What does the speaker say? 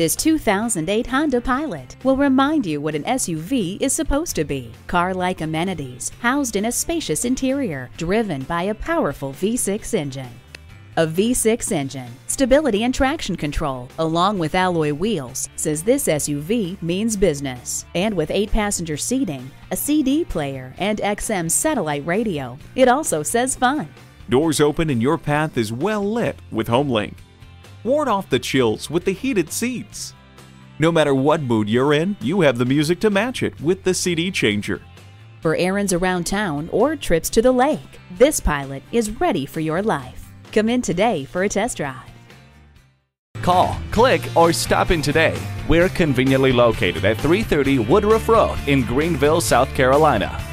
This 2008 Honda Pilot will remind you what an SUV is supposed to be. Car-like amenities, housed in a spacious interior, driven by a powerful V6 engine. A V6 engine, stability and traction control, along with alloy wheels, says this SUV means business. And with eight passenger seating, a CD player, and XM satellite radio, it also says fun. Doors open and your path is well lit with HomeLink. Ward off the chills with the heated seats. No matter what mood you're in, you have the music to match it with the CD changer. For errands around town or trips to the lake, this Pilot is ready for your life. Come in today for a test drive. Call, click, or stop in today. We're conveniently located at 330 Woodruff Road in Greenville, South Carolina.